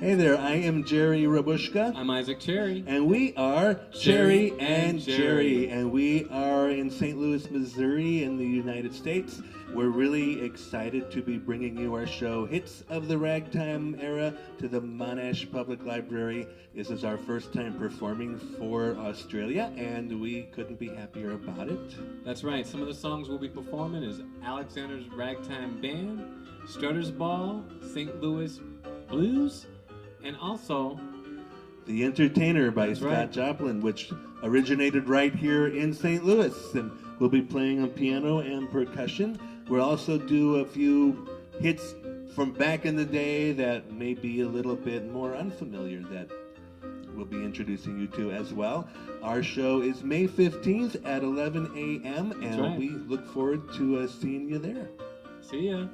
Hey there, I am Jerry Rabushka. I'm Isaac Cherry. And we are Cherry, and and Jerry. Jerry. And we are in St. Louis, Missouri, in the United States. We're really excited to be bringing you our show, Hits of the Ragtime Era, to the Monash Public Library. This is our first time performing for Australia, and we couldn't be happier about it. That's right. Some of the songs we'll be performing is Alexander's Ragtime Band, Strutter's Ball, St. Louis Blues, and also The Entertainer by Scott right. Joplin, which originated right here in St. Louis. And we'll be playing on piano and percussion. We'll also do a few hits from back in the day that may be a little bit more unfamiliar that we'll be introducing you to as well. Our show is May 15th at 11 a.m. and right. we look forward to uh, seeing you there. see ya.